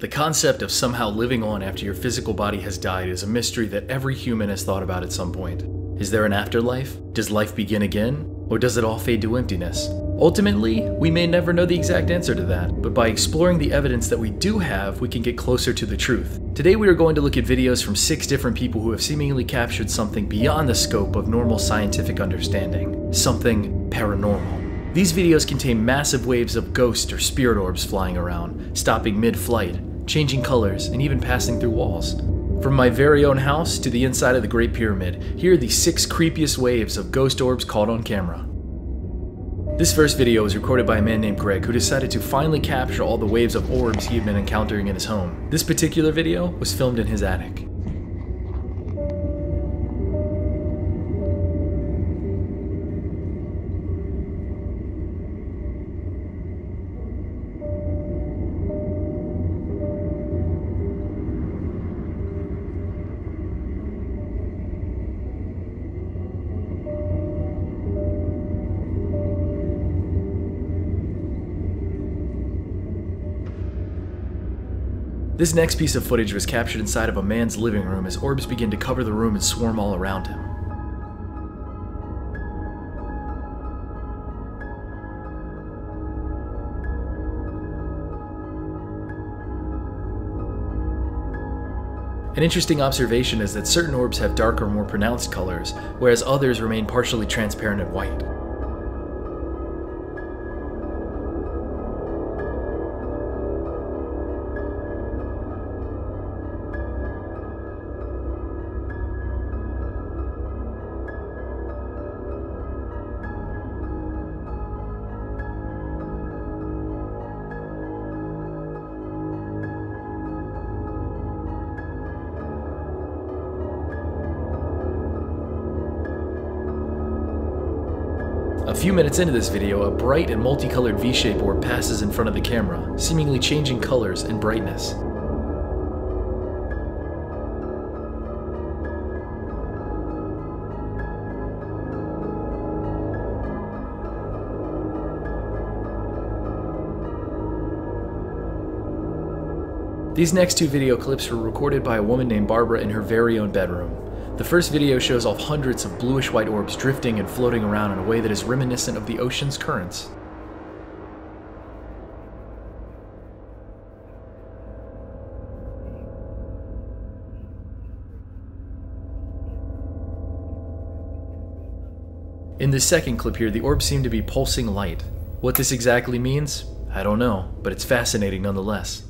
The concept of somehow living on after your physical body has died is a mystery that every human has thought about at some point. Is there an afterlife? Does life begin again? Or does it all fade to emptiness? Ultimately, we may never know the exact answer to that, but by exploring the evidence that we do have, we can get closer to the truth. Today we are going to look at videos from six different people who have seemingly captured something beyond the scope of normal scientific understanding, something paranormal. These videos contain massive waves of ghost or spirit orbs flying around, stopping mid-flight, changing colors, and even passing through walls. From my very own house to the inside of the Great Pyramid, here are the six creepiest waves of ghost orbs caught on camera. This first video was recorded by a man named Greg who decided to finally capture all the waves of orbs he had been encountering in his home. This particular video was filmed in his attic. This next piece of footage was captured inside of a man's living room as orbs begin to cover the room and swarm all around him. An interesting observation is that certain orbs have darker, more pronounced colors, whereas others remain partially transparent and white. A few minutes into this video, a bright and multicolored V-shape orb passes in front of the camera, seemingly changing colors and brightness. These next two video clips were recorded by a woman named Barbara in her very own bedroom. The first video shows off hundreds of bluish white orbs drifting and floating around in a way that is reminiscent of the ocean's currents. In this second clip here, the orbs seem to be pulsing light. What this exactly means, I don't know, but it's fascinating nonetheless.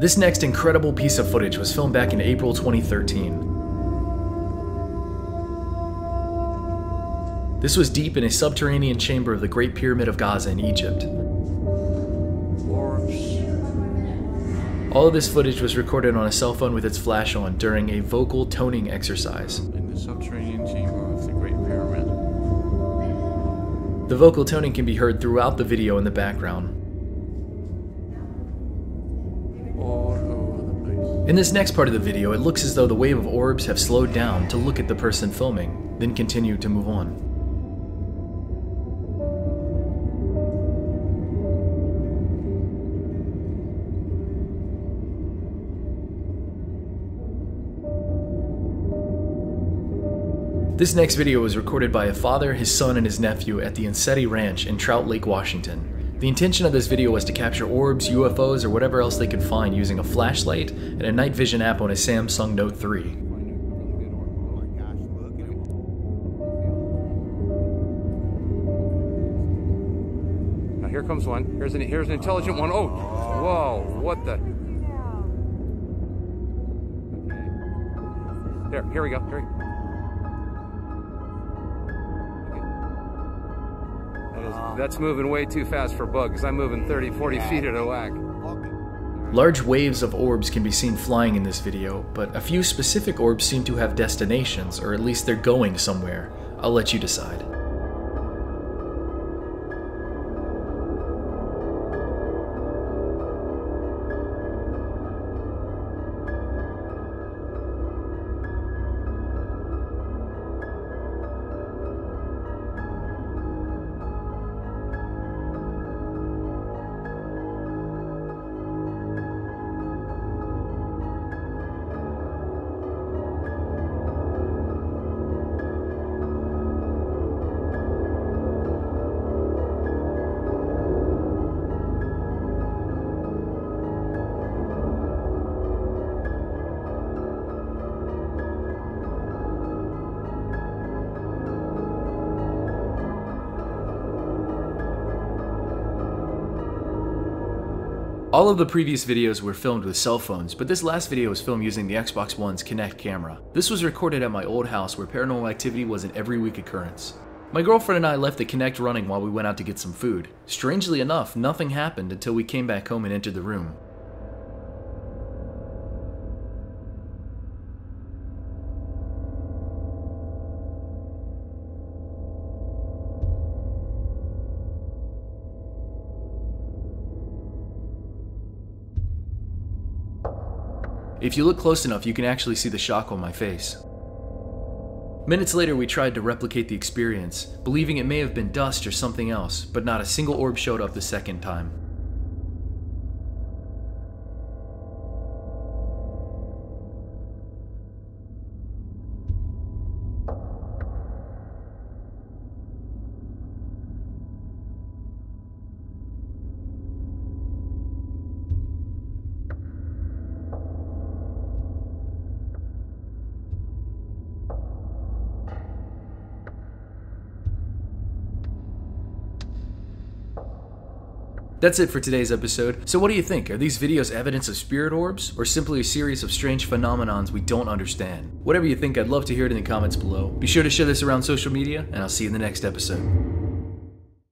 This next incredible piece of footage was filmed back in April 2013. This was deep in a subterranean chamber of the Great Pyramid of Giza in Egypt. All of this footage was recorded on a cell phone with its flash on during a vocal toning exercise. In the subterranean chamber of the Great Pyramid. The vocal toning can be heard throughout the video in the background. In this next part of the video, it looks as though the wave of orbs have slowed down to look at the person filming, then continue to move on. This next video was recorded by a father, his son, and his nephew at the ECETI Ranch in Trout Lake, Washington. The intention of this video was to capture orbs, UFOs, or whatever else they could find using a flashlight and a night vision app on a Samsung Note 3. Now here comes one. Here's an here's an intelligent one. Oh, whoa! What the? There, here we go. Here. we- That that's moving way too fast for bugs. I'm moving 30, 40 feet at a whack. Large waves of orbs can be seen flying in this video, but a few specific orbs seem to have destinations, or at least they're going somewhere. I'll let you decide. All of the previous videos were filmed with cell phones, but this last video was filmed using the Xbox One's Kinect camera. This was recorded at my old house where paranormal activity was an every week occurrence. My girlfriend and I left the Kinect running while we went out to get some food. Strangely enough, nothing happened until we came back home and entered the room. If you look close enough, you can actually see the shock on my face. Minutes later, we tried to replicate the experience, believing it may have been dust or something else, but not a single orb showed up the second time. That's it for today's episode. So what do you think? Are these videos evidence of spirit orbs, or simply a series of strange phenomenons we don't understand? Whatever you think, I'd love to hear it in the comments below. Be sure to share this around social media, and I'll see you in the next episode.